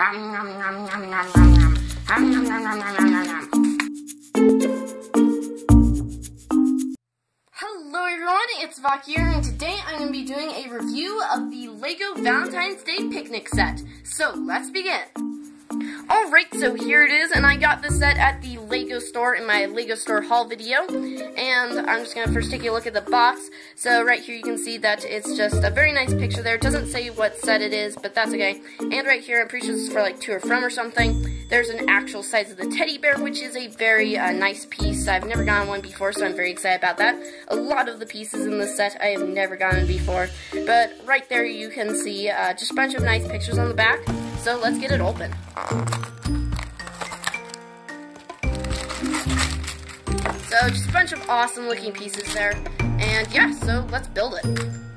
Hello everyone, it's Vok here, and today I'm going to be doing a review of the LEGO Valentine's Day Picnic Set. So, let's begin. Alright, so here it is, and I got this set at the LEGO store in my LEGO store haul video, and I'm just going to first take a look at the box. So right here you can see that it's just a very nice picture there. It doesn't say what set it is, but that's okay. And right here, I'm pretty sure this is for like to or from or something. There's an actual size of the teddy bear, which is a very uh, nice piece. I've never gotten one before, so I'm very excited about that. A lot of the pieces in this set I have never gotten before, but right there you can see uh, just a bunch of nice pictures on the back. So let's get it open. So just a bunch of awesome looking pieces there. And yeah, so let's build it.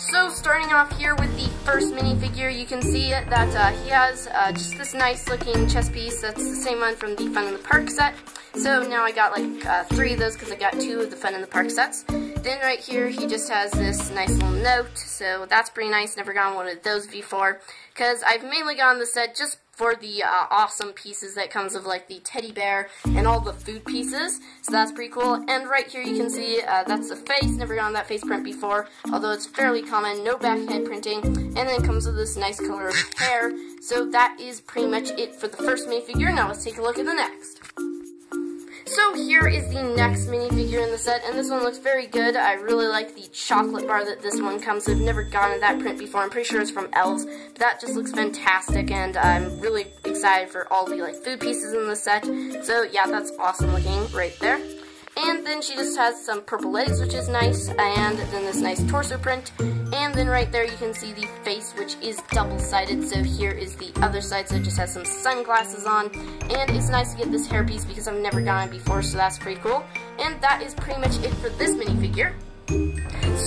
So starting off here with the first minifigure, you can see that uh, he has uh, just this nice looking chess piece. That's the same one from the Fun in the Park set. So now I got like uh, three of those because I got two of the Fun in the Park sets. Then right here, he just has this nice little note. So that's pretty nice. Never gotten one of those before because I've mainly gotten the set just for the uh, awesome pieces that comes of like the teddy bear and all the food pieces. So that's pretty cool. And right here you can see uh, that's the face. Never gotten that face print before, although it's fairly common. No back head printing. And then comes with this nice color of hair. So that is pretty much it for the first minifigure. Now let's take a look at the next. So here is the next minifigure in the set, and this one looks very good. I really like the chocolate bar that this one comes with. I've never gotten that print before. I'm pretty sure it's from Elves, but that just looks fantastic, and I'm really excited for all the like food pieces in the set. So yeah, that's awesome looking right there. And then she just has some purple legs, which is nice, and then this nice torso print. And then right there you can see the face, which is double-sided, so here is the other side, so it just has some sunglasses on. And it's nice to get this hairpiece because I've never gotten it before, so that's pretty cool. And that is pretty much it for this minifigure.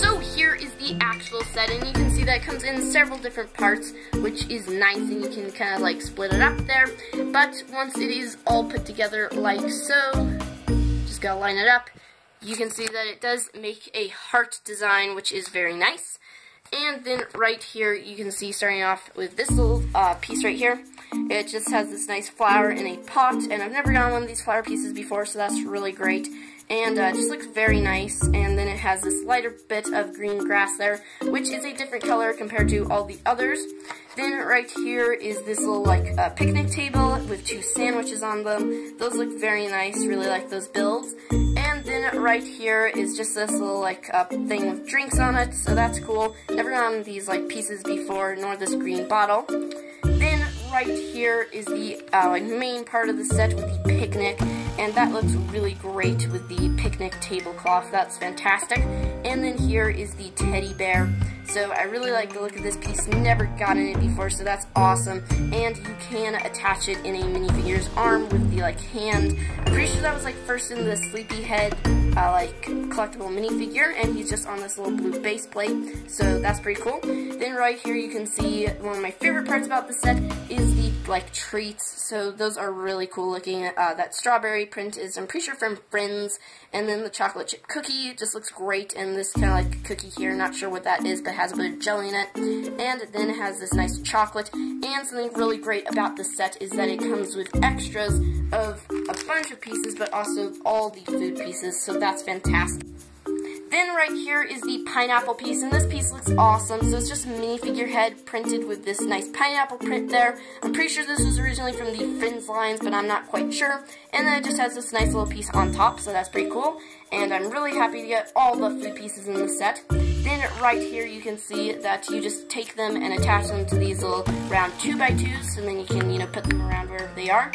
So here is the actual set, and you can see that it comes in several different parts, which is nice, and you can kind of like split it up there. But once it is all put together like so, just gotta line it up, you can see that it does make a heart design, which is very nice. And then right here, you can see starting off with this little uh, piece right here. It just has this nice flower in a pot, and I've never gotten one of these flower pieces before, so that's really great. And uh, just looks very nice, and then it has this lighter bit of green grass there, which is a different color compared to all the others. Then right here is this little like uh, picnic table with two sandwiches on them. Those look very nice, really like those builds. And then right here is just this little like uh, thing with drinks on it, so that's cool. Never gotten these like pieces before, nor this green bottle. Then right here is the uh, like main part of the set with the picnic, and that looks really great with the picnic tablecloth. That's fantastic. And then here is the teddy bear. So I really like the look of this piece. Never gotten it before, so that's awesome. And you can attach it in a minifigure's arm with the like hand. I'm pretty sure that was like first in the Sleepyhead uh, like collectible minifigure, and he's just on this little blue base plate. So that's pretty cool. Then right here you can see one of my favorite parts about the set is the like treats. So those are really cool looking. Uh, that strawberry print is I'm pretty sure from Friends, and then the chocolate chip cookie just looks great. And this kind of like cookie here, not sure what that is, but has a bit of jelly in it. And then it has this nice chocolate. And something really great about this set is that it comes with extras of of pieces, but also all the food pieces. So that's fantastic. Then right here is the pineapple piece, and this piece looks awesome. So it's just a minifigure head printed with this nice pineapple print there. I'm pretty sure this was originally from the Friends lines, but I'm not quite sure. And then it just has this nice little piece on top, so that's pretty cool. And I'm really happy to get all the food pieces in the set. Then right here you can see that you just take them and attach them to these little round 2x2s, and then you can, you know, put them around wherever they are.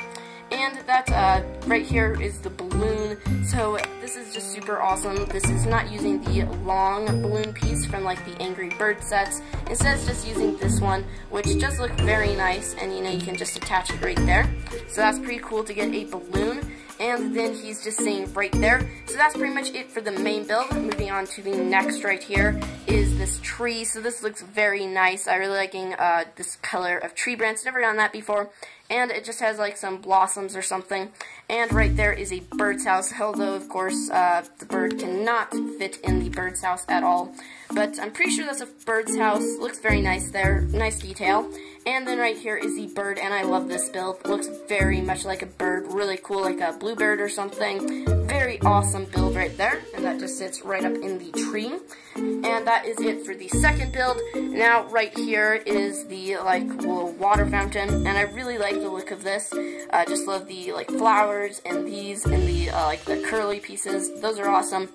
And that uh, right here is the balloon. So this is just super awesome. This is not using the long balloon piece from like the Angry Bird sets. Instead it's just using this one, which does look very nice. And you know, you can just attach it right there. So that's pretty cool to get a balloon and then he's just saying right there. So that's pretty much it for the main build. Moving on to the next right here is this tree. So this looks very nice. I really liking uh, this color of tree branch. Never done that before. And it just has like some blossoms or something. And right there is a bird's house, although of course uh, the bird cannot fit in the bird's house at all. But I'm pretty sure that's a bird's house. Looks very nice there. Nice detail. And then right here is the bird, and I love this build. Looks very much like a bird, really cool, like a bluebird or something. Very awesome build right there, and that just sits right up in the tree. And that is it for the second build. Now, right here is the, like, little water fountain, and I really like the look of this. I uh, just love the, like, flowers and these and the, uh, like, the curly pieces. Those are awesome.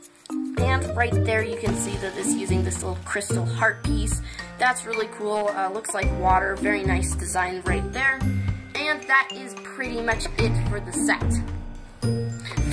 And right there you can see that it's using this little crystal heart piece. That's really cool. Uh, looks like water. Very nice design right there. And that is pretty much it for the set.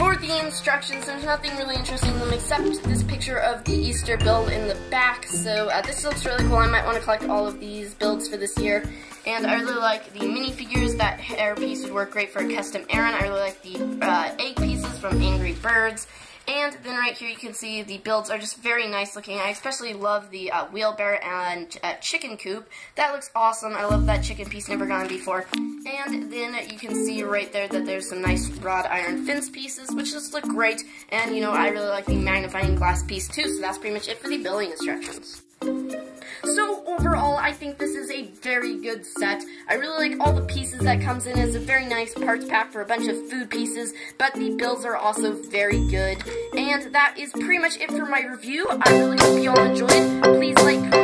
For the instructions, there's nothing really interesting in them except this picture of the Easter build in the back. So uh, this looks really cool. I might want to collect all of these builds for this year. And I really like the minifigures. That hair piece would work great for a custom Aaron. I really like the uh, egg pieces from Angry Birds. And then right here you can see the builds are just very nice looking. I especially love the uh, wheelbarrow and uh, chicken coop. That looks awesome. I love that chicken piece, never gone before. And then you can see right there that there's some nice wrought iron fence pieces, which just look great. And, you know, I really like the magnifying glass piece too, so that's pretty much it for the building instructions. So overall, I think this is a very good set. I really like all the pieces that comes in as a very nice parts pack for a bunch of food pieces, but the builds are also very good. And that is pretty much it for my review. I really hope you all enjoyed. Please like,